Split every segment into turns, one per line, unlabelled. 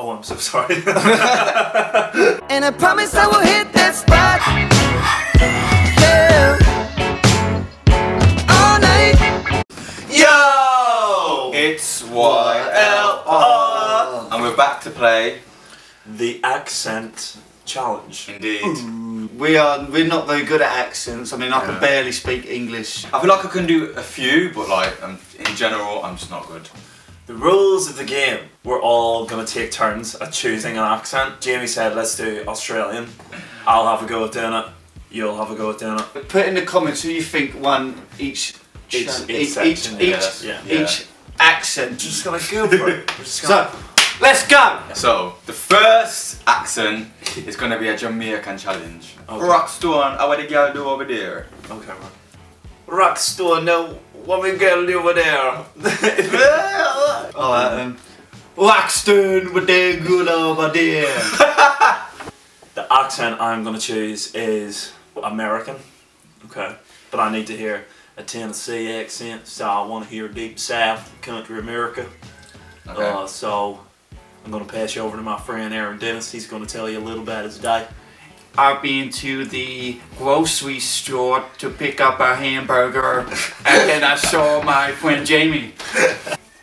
Oh, I'm so sorry.
And I promise I will hit that spot. Yeah. All night.
Yo!
It's YLR! And we're back to play.
The accent challenge.
Indeed.
We are we're not very good at accents. I mean, I
Yeah.
can barely speak English.
I feel like I can do a few, but like um, in general, I'm just not good.
The rules of the game, we're all gonna take turns at choosing an accent. Jamie said, let's do Australian. I'll have a go at doing it. You'll have a go at doing it.
But put in the comments who you think won each
Each-
each
each
each
section,
each,
yeah, yeah.
Yeah.
each accent.
We're just gonna go for it. Gonna...
So, let's go.
So, the first accent is gonna be a Jamaican challenge.
Okay.
Rockstone, how would the girl do over there?
Okay, man. Rockstone, no, what we gonna do over there?
Alright, um, Waxton with their good over there.
the accent I'm gonna choose is American. Okay. But I need to hear a Tennessee accent, so I wanna hear deep south country America.
Okay.
Uh, so I'm gonna pass you over to my friend Aaron Dennis. He's gonna tell you a little about his day.
I've been to the grocery store to pick up a hamburger, and then I saw my friend Jamie.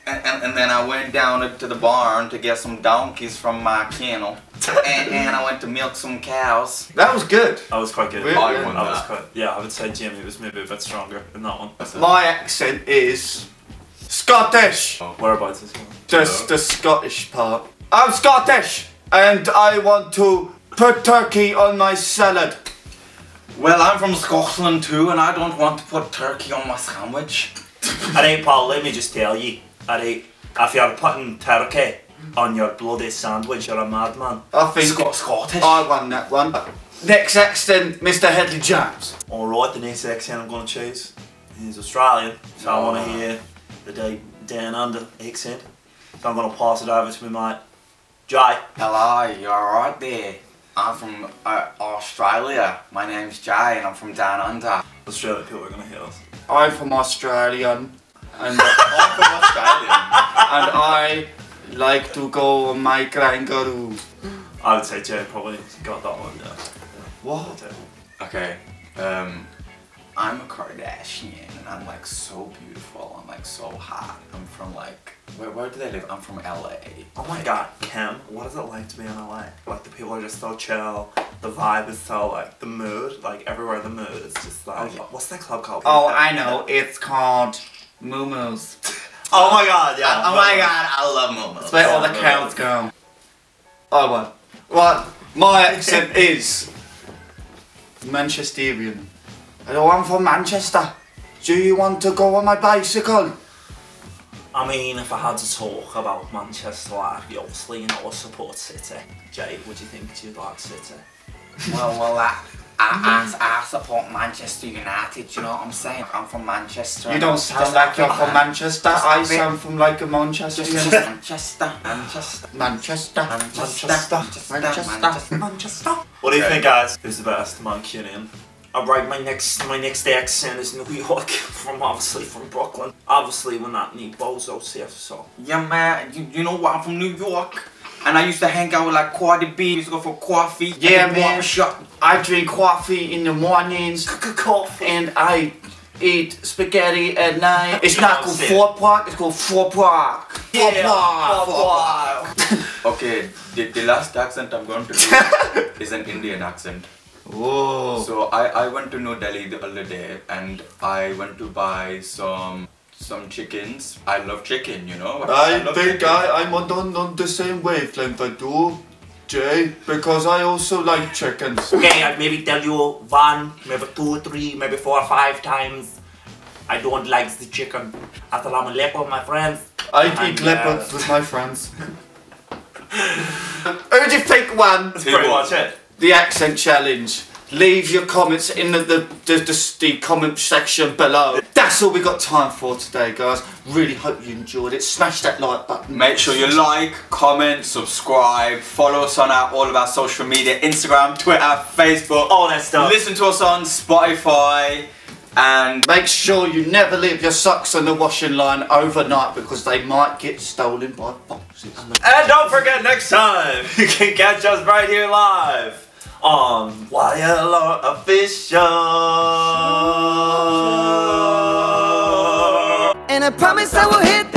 and, and, and then I went down to the barn to get some donkeys from my kennel. and, and I went to milk some cows.
That was good.
I was quite good.
Really?
I
I was quite, yeah, I would say Jimmy was maybe a bit stronger in that one.
My accent is Scottish.
Oh, whereabouts is one?
Just the Scottish part. I'm Scottish, and I want to put turkey on my salad.
Well, I'm from Scotland too, and I don't want to put turkey on my sandwich.
Alright, Paul, let me just tell you. Alright, if you're putting turkey on your bloody sandwich, you're a madman.
I think
Scot- Scottish.
I won that one. Next accent, Mr. Headley Jones.
Alright, the next accent I'm going to choose is Australian. So I want to ah. hear the deep down under accent. So I'm going to pass it over to my mate, Jay.
Hello, you alright there? I'm from uh, Australia. My name's Jay, and I'm from down under.
Australian people are going to hear us.
I'm from Australia, and
I'm from Australia.
and I like to go on my kangaroo.
I would say Jay probably got that one down.
What?
Okay. Um, I'm a Kardashian, and I'm like so beautiful. I'm like so hot. I'm from like where? Where do they live? I'm from LA.
Oh my god, Kim, what is it like to be in LA? Like the people are just so chill, the vibe is so like the mood, like everywhere the mood is just like oh, what's that club called?
Oh, I know. It's called Moo Moo's.
Oh my god, yeah.
oh my god, I love momos.
That's where all the cows go. I won. Right, my accent is Manchesterian. Hello, I'm from Manchester. Do you want to go on my bicycle?
I mean, if I had to talk about Manchester, like, obviously, you know, I support City. Jay, what do you think you'd like City?
Well, well, I, I, I, I support Manchester United. You know what I'm saying? I'm from Manchester.
You don't sound like you're from Manchester. I sound from like a Manchester.
Just Manchester, Manchester,
Manchester.
Manchester,
Manchester.
Manchester.
Manchester. What do you think, guys? Who's the best? Mancunian. Alright, my next my next accent is New York, from obviously from Brooklyn. Obviously, we're not any bozos here, so.
Yeah, man. You, you know what? I'm from New York. And I used to hang out with like Cardi B. Used to go for coffee.
Yeah, man.
barbershop.
I drink coffee in the mornings
Coffee.
and I eat spaghetti at night. It's
You
not called four park, it's called four park. Four park. Four park.
Okay, the, the last accent I'm going to do is an Indian accent.
Whoa.
So I, I went to New Delhi the other day and I went to buy some some chickens. I love chicken, you know.
I
love
think
chicken.
I, I'm on, on, on the same wavelength I do, Jay, because I also like chickens.
Okay, I maybe tell you one, maybe two, three, maybe four, five times. I don't like the chicken. Assalamu alaikum, my friends.
I
And,
eat
uh,
leopards with my friends. Who do you think won
That's
Who
pretty it.
The accent challenge? Leave your comments in the, the, the, the, the comment section below. That's all we got time for today, guys. Really hope you enjoyed it. Smash that like button.
Make sure you like, comment, subscribe, follow us on our, all of our social media, Instagram, Twitter, Facebook.
All that stuff.
Listen to us on Spotify. And
Make sure you never leave your socks on the washing line overnight because they might get stolen by foxes.
And don't forget next time, you can catch us right here live on YLR Official.
And I promise I will hit